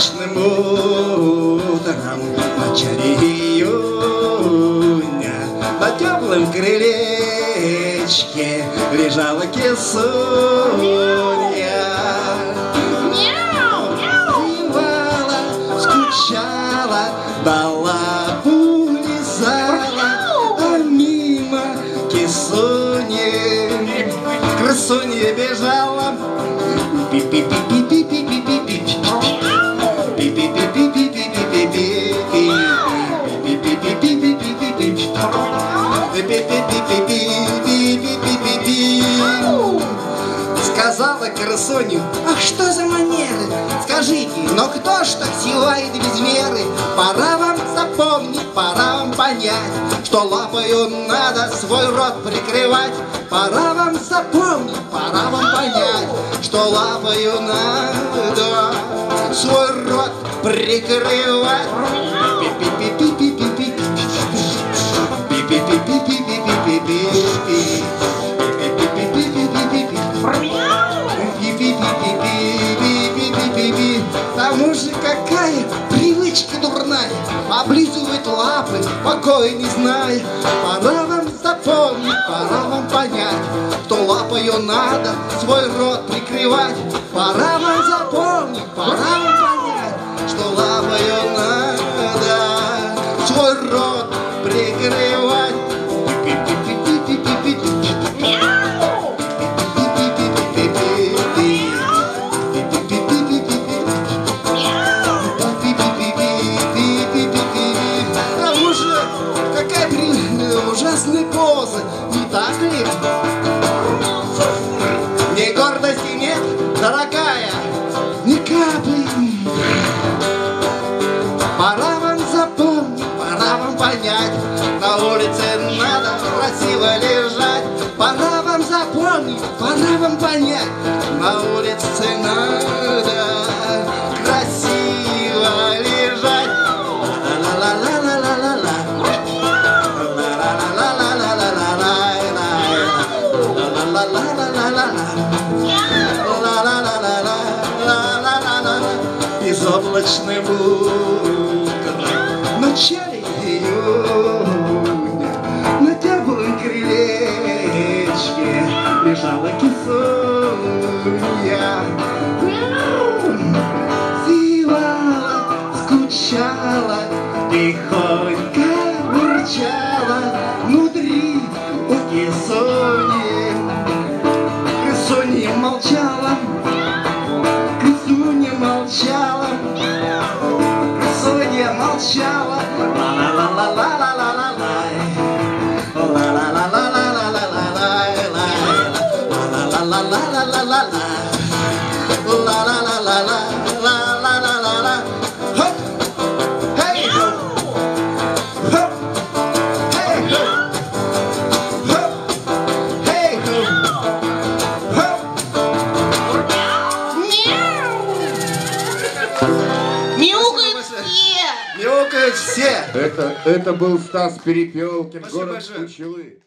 Солнечным утром начале июня На теплом крылечке лежала кисунья Зевала, скучала, до лапу лизала А мимо кисуньи красунья бежала Сказала красунью, ах что за манеры? Скажите, но кто ж так силает без меры? Пора вам запомнить, пора вам понять Что лапою надо свой рот прикрывать. Пора вам запомнить, пора вам понять Что лапою надо свой рот прикрывать. Тому дурная Облизывать лапы, покоя не зная Пора вам запомнить, пора вам понять Что лапою надо свой рот прикрывать. Пора вам запомнить, пора вам не так ли? Ни гордости нет, дорогая, ни капли. Пора вам запомнить, пора вам понять, на улице надо красиво лежать. Пора вам запомнить, пора вам понять, на улице надо Безоблачным утром в начале июня На теплом крылечке лежала кисунья Зевала, скучала, тихонько бурчала Внутри у кисуни Кисунья молчала молчала, судья молчала. La la la la la Мяукают все! Это, это был Стас Перепелкин, Спасибо город большое. Кучелы.